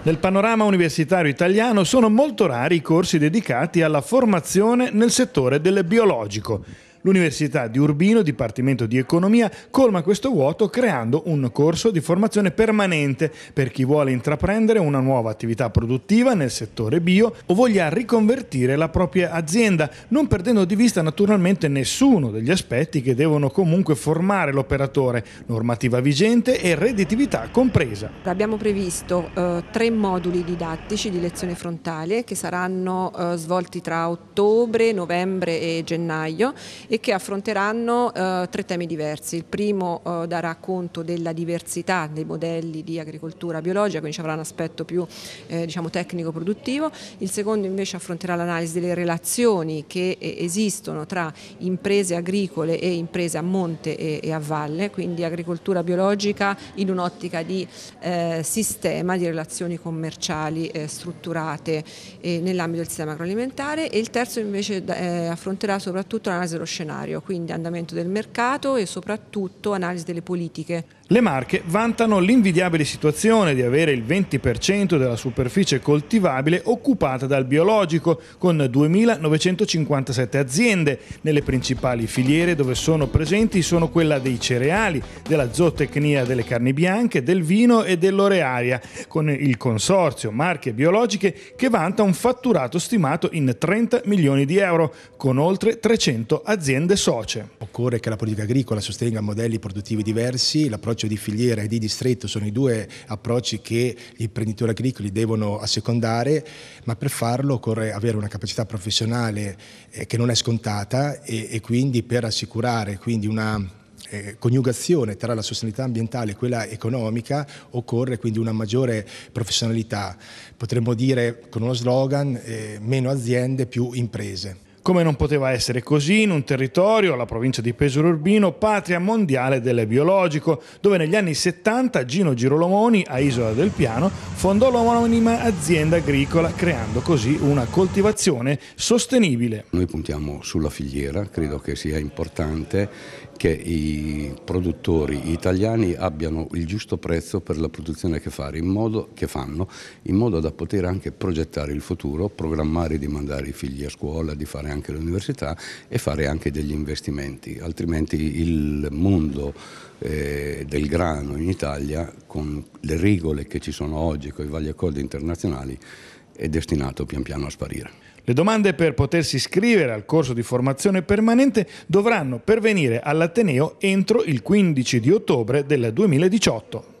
Nel panorama universitario italiano sono molto rari i corsi dedicati alla formazione nel settore del biologico. L'Università di Urbino, Dipartimento di Economia, colma questo vuoto creando un corso di formazione permanente per chi vuole intraprendere una nuova attività produttiva nel settore bio o voglia riconvertire la propria azienda, non perdendo di vista naturalmente nessuno degli aspetti che devono comunque formare l'operatore, normativa vigente e redditività compresa. Abbiamo previsto eh, tre moduli didattici di lezione frontale che saranno eh, svolti tra ottobre, novembre e gennaio e che affronteranno eh, tre temi diversi. Il primo eh, darà conto della diversità dei modelli di agricoltura biologica, quindi ci avrà un aspetto più eh, diciamo, tecnico-produttivo, il secondo invece affronterà l'analisi delle relazioni che eh, esistono tra imprese agricole e imprese a monte e, e a valle, quindi agricoltura biologica in un'ottica di eh, sistema, di relazioni commerciali eh, strutturate nell'ambito del sistema agroalimentare. E il terzo invece affronterà soprattutto l'analisi dello scenario, quindi andamento del mercato e soprattutto analisi delle politiche. Le Marche vantano l'invidiabile situazione di avere il 20% della superficie coltivabile occupata dal biologico, con 2.957 aziende. Nelle principali filiere dove sono presenti sono quella dei cereali, della zootecnia delle carni bianche, del vino e dell'orearia, con il consorzio Marche Biologiche che vanta un fatturato stimato in 30 milioni di euro, con oltre 300 aziende socie. Occorre che la politica agricola sostenga modelli produttivi diversi, l'approccio di filiera e di distretto sono i due approcci che gli imprenditori agricoli devono assecondare, ma per farlo occorre avere una capacità professionale eh, che non è scontata e, e quindi per assicurare quindi una eh, coniugazione tra la sostenibilità ambientale e quella economica occorre quindi una maggiore professionalità. Potremmo dire con uno slogan eh, meno aziende più imprese. Come non poteva essere così in un territorio, la provincia di Pesaro Urbino, patria mondiale del biologico, dove negli anni 70 Gino Girolomoni, a Isola del Piano, fondò l'omonima azienda agricola, creando così una coltivazione sostenibile. Noi puntiamo sulla filiera, credo che sia importante che i produttori italiani abbiano il giusto prezzo per la produzione che, fare, in modo, che fanno, in modo da poter anche progettare il futuro, programmare di mandare i figli a scuola, di fare anche l'università e fare anche degli investimenti, altrimenti il mondo eh, del grano in Italia, con le regole che ci sono oggi, con i vari accordi internazionali, è destinato pian piano a sparire. Le domande per potersi iscrivere al corso di formazione permanente dovranno pervenire all'Ateneo entro il 15 di ottobre del 2018.